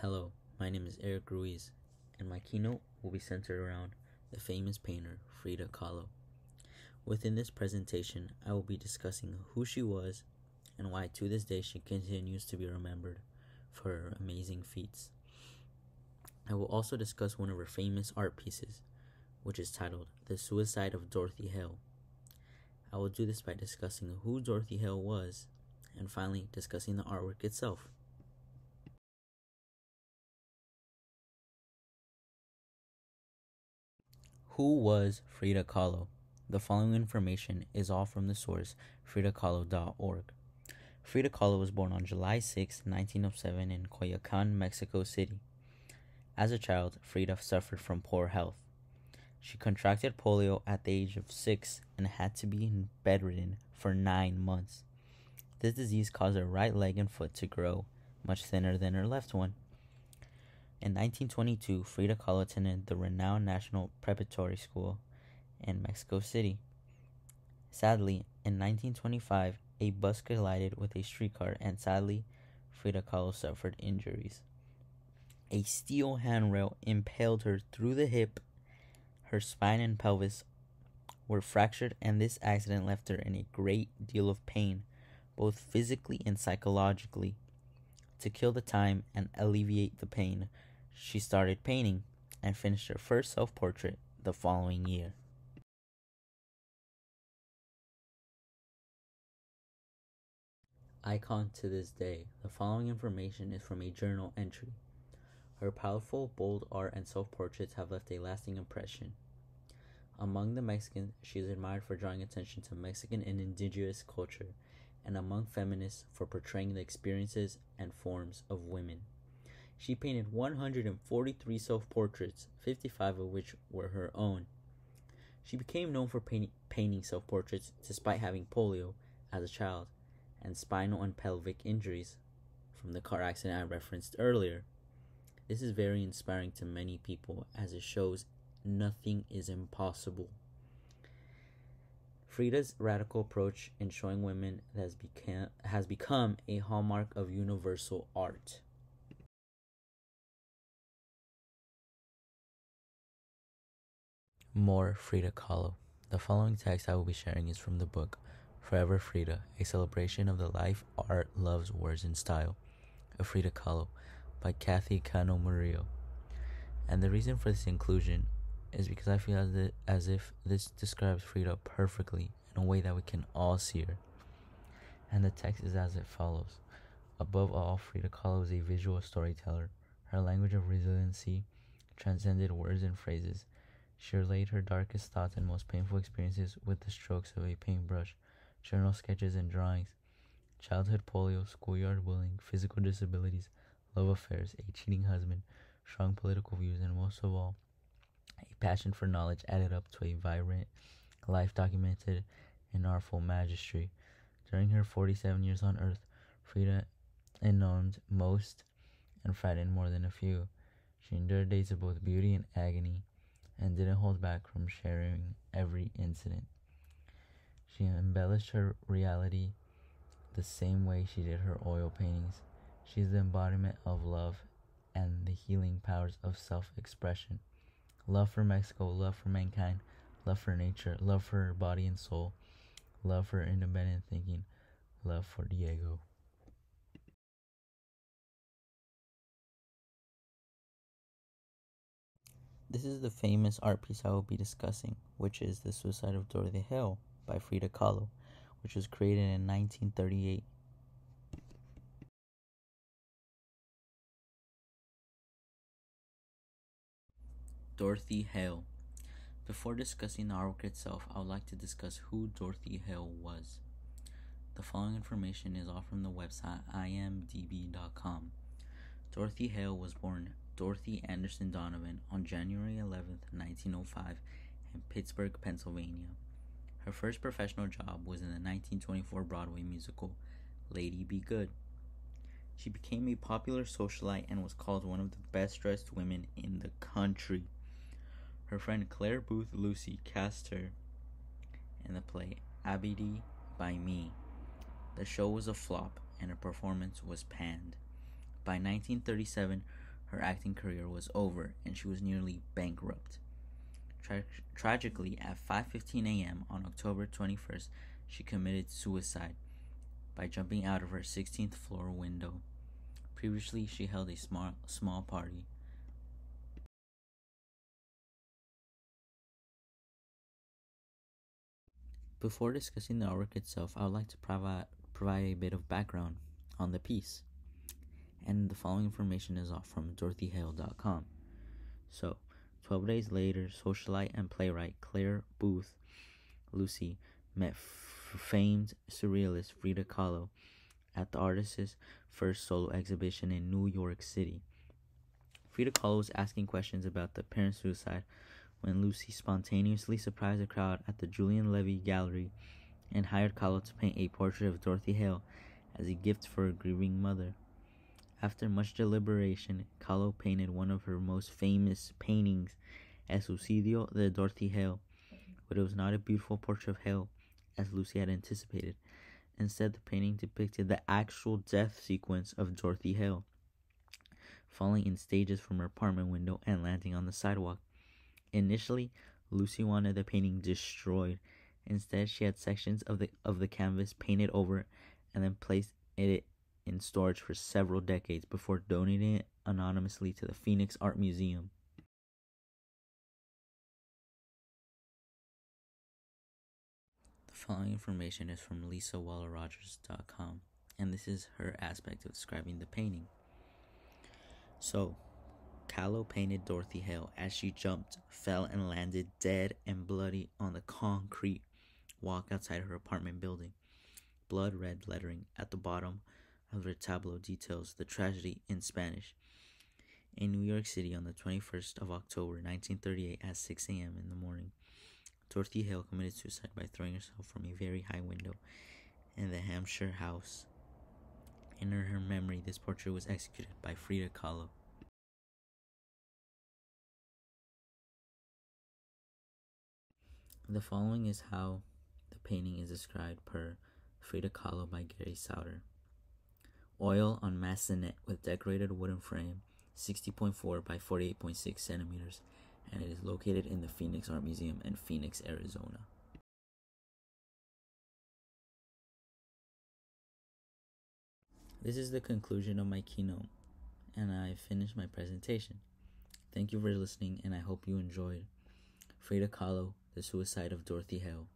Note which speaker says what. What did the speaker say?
Speaker 1: Hello, my name is Eric Ruiz, and my keynote will be centered around the famous painter Frida Kahlo. Within this presentation, I will be discussing who she was and why to this day she continues to be remembered for her amazing feats. I will also discuss one of her famous art pieces, which is titled The Suicide of Dorothy Hale. I will do this by discussing who Dorothy Hale was and finally discussing the artwork itself. Who was Frida Kahlo? The following information is all from the source fridakahlo.org. Frida Kahlo was born on July 6, 1907 in Coyoacan, Mexico City. As a child, Frida suffered from poor health. She contracted polio at the age of 6 and had to be bedridden for 9 months. This disease caused her right leg and foot to grow much thinner than her left one. In 1922, Frida Kahlo attended the renowned National Preparatory School in Mexico City. Sadly, in 1925, a bus collided with a streetcar, and sadly, Frida Kahlo suffered injuries. A steel handrail impaled her through the hip. Her spine and pelvis were fractured, and this accident left her in a great deal of pain, both physically and psychologically. To kill the time and alleviate the pain, she started painting and finished her first self portrait the following year. Icon to this day, the following information is from a journal entry. Her powerful, bold art and self portraits have left a lasting impression. Among the Mexicans, she is admired for drawing attention to Mexican and indigenous culture, and among feminists for portraying the experiences and forms of women. She painted 143 self portraits, 55 of which were her own. She became known for paint- painting self portraits despite having polio as a child and spinal and pelvic injuries from the car accident I referenced earlier. This is very inspiring to many people as it shows nothing is impossible. Frida's radical approach in showing women has become, has become a hallmark of universal art. More Frida Kahlo. The following text I will be sharing is from the book Forever Frida, a celebration of the life, art, loves, words, and style of Frida Kahlo by Kathy Cano Murillo. And the reason for this inclusion is because I feel as, if this describes Frida perfectly in a way that we can all see her. And the text is as it follows. Above all, Frida Kahlo is a visual storyteller. Her language of resiliency transcended words and phrases she relayed her darkest thoughts and most painful experiences with the strokes of a paintbrush, journal sketches, and drawings. Childhood polio, schoolyard bullying, physical disabilities, love affairs, a cheating husband, strong political views, and most of all, a passion for knowledge added up to a vibrant life documented in artful magistry. During her 47 years on earth, Frida ennobled most and frightened more than a few. She endured days of both beauty and agony and didn't hold back from sharing every incident. She embellished her reality the same way she did her oil paintings. She is the embodiment of love and the healing powers of self expression. Love for Mexico, love for mankind, love for nature, love for her body and soul, love for independent thinking, love for Diego. This is the famous art piece I will be discussing, which is The Suicide of Dorothy Hale by Frida Kahlo, which was created in 1938. Dorothy Hale. Before discussing the artwork itself, I would like to discuss who Dorothy Hale was. The following information is all from the website imdb.com. Dorothy Hale was born Dorothy Anderson Donovan on January 11, 1905, in Pittsburgh, Pennsylvania. Her first professional job was in the 1924 Broadway musical Lady Be Good. She became a popular socialite and was called one of the best dressed women in the country. Her friend Clare Boothe Lucy cast her in the play Abidi by Me. The show was a flop and her performance was panned. By 1937, her acting career was over and she was nearly bankrupt. Tra- tragically, at 5:15 a.m. on October 21st, she committed suicide by jumping out of her 16th floor window. Previously, she held a small small party. Before discussing the artwork itself, I would like to provide provide a bit of background on the piece. And the following information is off from dorothyhale.com. So, 12 days later, socialite and playwright Clare Boothe Lucy met f- famed surrealist Frida Kahlo at the artist's first solo exhibition in New York City. Frida Kahlo was asking questions about the apparent suicide when Lucy spontaneously surprised the crowd at the Julian Levy Gallery and hired Kahlo to paint a portrait of Dorothy Hale as a gift for a grieving mother. After much deliberation, Kahlo painted one of her most famous paintings, El Suicidio de Dorothy Hale, but it was not a beautiful portrait of Hale as Lucy had anticipated. Instead, the painting depicted the actual death sequence of Dorothy Hale, falling in stages from her apartment window and landing on the sidewalk. Initially, Lucy wanted the painting destroyed. Instead, she had sections of the of the canvas painted over and then placed it in storage for several decades before donating it anonymously to the Phoenix Art Museum. The following information is from LisaWallerRogers.com, and this is her aspect of describing the painting. So, Kahlo painted Dorothy Hale as she jumped, fell, and landed dead and bloody on the concrete walk outside her apartment building. Blood red lettering at the bottom of her tableau details the tragedy in Spanish. In New York City on the 21st of October 1938 at 6 a.m. in the morning, Dorothy Hale committed suicide by throwing herself from a very high window in the Hampshire house. In her memory, this portrait was executed by Frida Kahlo. The following is how the painting is described per Frida Kahlo by Gary Souter. Oil on Masonite with decorated wooden frame, 60.4 by 48.6 centimeters, and it is located in the Phoenix Art Museum in Phoenix, Arizona. This is the conclusion of my keynote, and I finished my presentation. Thank you for listening, and I hope you enjoyed Frida Kahlo, The Suicide of Dorothy Hale.